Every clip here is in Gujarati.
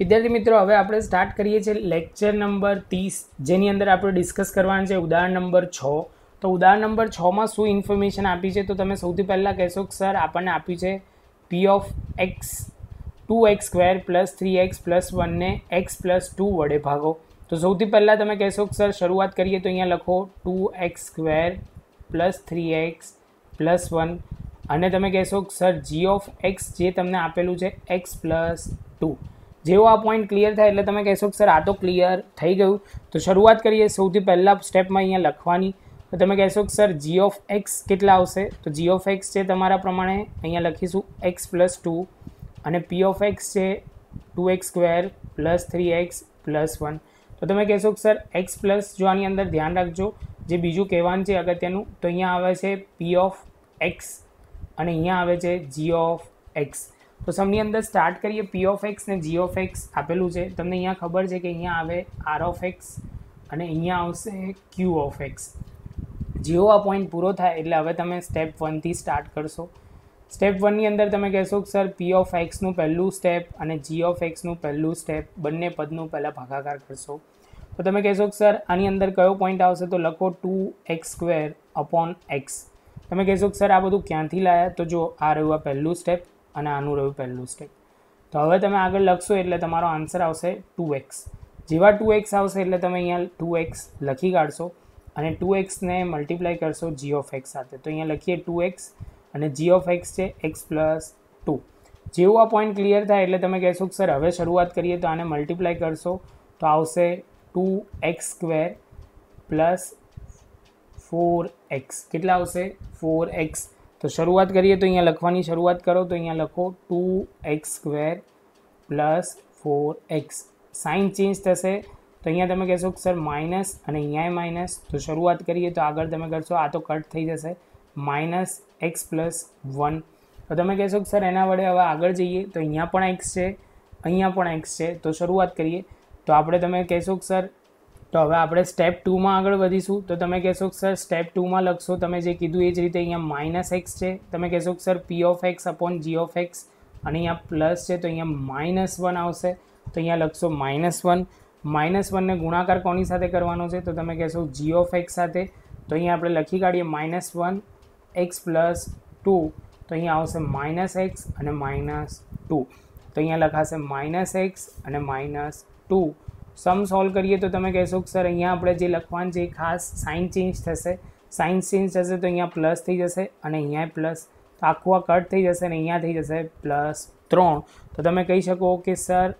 વિદ્યાર્થી મિત્રો, હવે આપણે સ્ટાર્ટ કરીએ છીએ લેક્ચર નંબર ત્રીસ, જેની અંદર આપણે ડિસ્કસ કરવાનું છે ઉદાહરણ નંબર છ. તો ઉદાહરણ નંબર છમાં શું ઇન્ફોર્મેશન આપી છે? તો તમે સૌથી પહેલાં કહેશો કે સર આપણને આપ્યું છે P of X two X square plus three X plus વનને x plus two વડે ભાગો. તો સૌથી પહેલાં તમે કહેશો કે સર શરૂઆત કરીએ તો અહીંયા લખો two X square plus three X plus one અને તમે કહેશો કે સર જી ઓફ એક્સ જે તમને આપેલું છે એક્સ પ્લસ ટુ જેવો આ પોઈન્ટ ક્લિયર થાય એટલે તમે કહેશો કે સર આ તો ક્લિયર થઈ ગયું. તો શરૂઆત કરીએ સૌથી પહેલાં સ્ટેપમાં અહીંયા લખવાની. તો તમે કહેશો કે સર જી ઓફ એક્સ કેટલા આવશે? તો જી ઓફ એક્સ છે તમારા પ્રમાણે અહીંયા લખીશું એક્સ પ્લસ ટુ અને પી ઓફ એક્સ છે two X square plus three X plus one તો તમે કહેશો કે સર એક્સ પ્લસ જો આની અંદર ધ્યાન રાખજો, જે બીજું કહેવાનું છે અગત્યનું, તો અહીંયા આવે છે પી ઓફ એક્સ અને અહીંયા આવે છે જી ઓફ એક્સ તો સમની અંદર સ્ટાર્ટ કરીએ પી ઓફ એક્સ ને જી ઓફ એક્સ આપેલું છે. તમને અહીંયા ખબર છે કે અહીંયા આવે આર ઓફ એક્સ અને અહીંયા આવશે ક્યુ ઓફ એક્સ જેવો આ પોઈન્ટ પૂરો થાય એટલે હવે તમે સ્ટેપ વનથી સ્ટાર્ટ કરશો. સ્ટેપ વનની અંદર તમે કહેશો કે સર પી ઓફ એક્સનું પહેલું સ્ટેપ અને જી ઓફ એક્સનું પહેલું સ્ટેપ બંને પદનું પહેલાં ભાગાકાર કરશો. તો તમે કહેશો કે સર આની અંદર કયો પોઈન્ટ આવશે? તો લખો two x square upon x તમે કહેશો કે સર આ બધું ક્યાંથી લાયા? તો જો આ રહ્યું આ પહેલું સ્ટેપ અને આનું રહ્યું પહેલું સ્ટેપ તો હવે તમે આગળ લખશો એટલે તમારો આન્સર આવશે ટુ એક્સ જેવા ટુ એક્સ આવશે એટલે તમે અહીંયા ટુ એક્સ લખી કાઢશો અને ટુ એક્સને મલ્ટીપ્લાય કરશો જી ઓફ એક્સ સાથે. તો અહીંયા લખીએ ટુ એક્સ અને જી ઓફ એક્સ છે એક્સ પ્લસ ટુ જેવું આ પોઈન્ટ ક્લિયર થાય એટલે તમે કહેશો કે સર હવે શરૂઆત કરીએ તો આને મલ્ટીપ્લાય કરશો તો આવશે two x square plus four x કેટલા આવશે? ફોર એક્સ તો શરૂઆત કરીએ તો અહીંયા લખવાની શરૂઆત કરો. તો અહીંયા લખો two x square plus four x. Sign change થશે. તો અહીંયા તમે કહેશો સર માઇનસ અને અહીંયા માઇનસ. તો શરૂઆત કરીએ તો આગળ તમે કરશો આ તો કટ થઈ જશે. Minus x plus one. તો તમે કહેશો સર એના વડે હવે આગળ જઈએ. તો અહીંયા પણ એક્સ છે, અહીંયા પણ એક્સ છે. તો શરૂઆત કરીએ. તો આપણે તમે કહેશો સર તો હવે આપણે સ્ટેપ ટુમાં આગળ વધીશું. તો તમે કહેશો કે સર સ્ટેપ ટુમાં લખશો. તમે જે કીધું એ જ રીતે અહીંયા માઇનસ એક્સ છે. તમે કહેશો કે sir p of x upon g of x અને અહીંયા પ્લસ છે તો અહીંયા માઇનસ વન આવશે. તો અહીંયા લખશો માઇનસ વન માઇનસ વનને ગુણાકાર કોની સાથે કરવાનો છે? તો તમે કહેશો જી ઓફ એક્સ સાથે. તો અહીંયા આપણે લખી કાઢીએ minus one x plus two તો અહીંયા આવશે માઇનસ એક્સ અને માઇનસ ટુ તો અહીંયા લખાશે માઇનસ એક્સ અને માઇનસ ટુ સમ સોલ્વ કરીએ તો તમે કહેશો કે સર અહીંયા આપણે જે લખવાનું છે એ ખાસ સાઇન ચેન્જ થશે. સાઇન ચેન્જ થશે તો અહીંયા પ્લસ થઈ જશે અને અહીંયા પ્લસ તો આખું આ કટ થઈ જશે અને અહીંયા થઈ જશે પ્લસ ત્રણ. તો તમે કહી શકો કે સર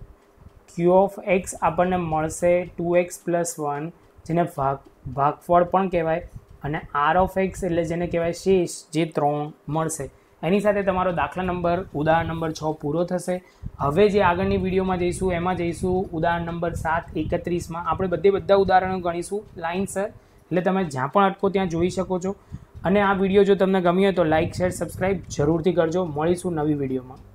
ક્યુ ઓફ એક્સ આપણને મળશે ટુ એક્સ પ્લસ વન જેને ભાગ, ભાગફળ પણ કહેવાય, અને આર ઓફ એક્સ એટલે જેને કહેવાય શેષ, જે ત્રણ મળશે. એની સાથે તમારો દાખલા નંબર, ઉદાહરણ નંબર છ પૂરો થશે. હવે જે આગળની વિડીયોમાં જઈશું, એમાં જઈશું ઉદાહરણ નંબર સાત, એકત્રીસમાં. આપણે બધે બધા ઉદાહરણો ગણીશું. લાઇનસર એટલે તમે જ્યાં પણ અટકો ત્યાં જોઈ શકો છો. અને આ વીડિયો જો તમને ગમ્યો તો લાઇક શેર સબસ્ક્રાઈબ જરૂરથી કરજો. મળીશું નવી વિડીયોમાં.